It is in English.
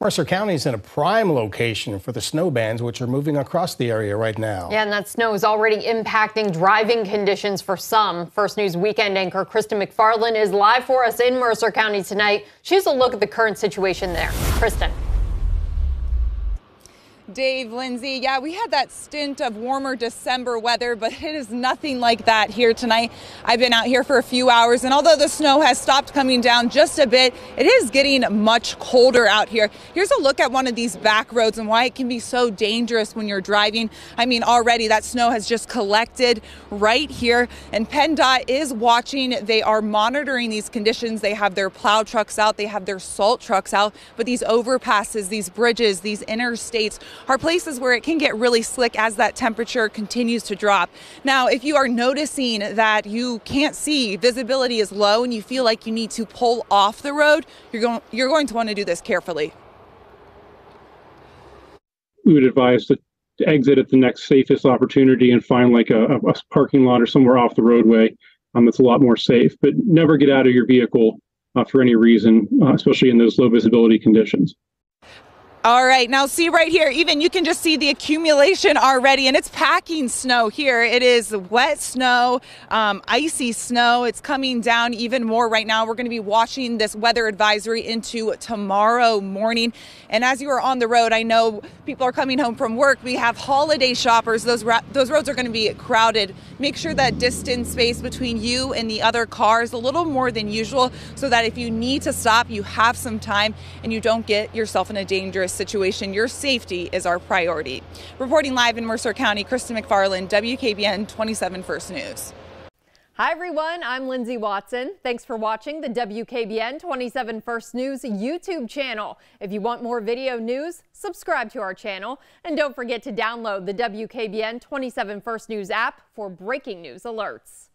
Mercer County is in a prime location for the snow bands, which are moving across the area right now. Yeah, and that snow is already impacting driving conditions for some. First News weekend anchor Kristen McFarland is live for us in Mercer County tonight. She has a look at the current situation there. Kristen. Dave, Lindsay, yeah, we had that stint of warmer December weather, but it is nothing like that here tonight. I've been out here for a few hours, and although the snow has stopped coming down just a bit, it is getting much colder out here. Here's a look at one of these back roads and why it can be so dangerous when you're driving. I mean, already that snow has just collected right here, and PennDOT is watching. They are monitoring these conditions. They have their plow trucks out, they have their salt trucks out, but these overpasses, these bridges, these interstates, are places where it can get really slick as that temperature continues to drop. Now, if you are noticing that you can't see, visibility is low, and you feel like you need to pull off the road, you're going, you're going to want to do this carefully. We would advise to exit at the next safest opportunity and find like a, a parking lot or somewhere off the roadway um, that's a lot more safe. But never get out of your vehicle uh, for any reason, uh, especially in those low visibility conditions. All right, now see right here, even you can just see the accumulation already, and it's packing snow here. It is wet snow, um, icy snow. It's coming down even more right now. We're going to be watching this weather advisory into tomorrow morning. And as you are on the road, I know people are coming home from work. We have holiday shoppers. Those those roads are going to be crowded. Make sure that distance space between you and the other cars a little more than usual, so that if you need to stop, you have some time and you don't get yourself in a dangerous situation, your safety is our priority. Reporting live in Mercer County, Kristen McFarland, WKBN 27 First News. Hi everyone, I'm Lindsay Watson. Thanks for watching the WKBN 27 First News YouTube channel. If you want more video news, subscribe to our channel and don't forget to download the WKBN 27 First News app for breaking news alerts.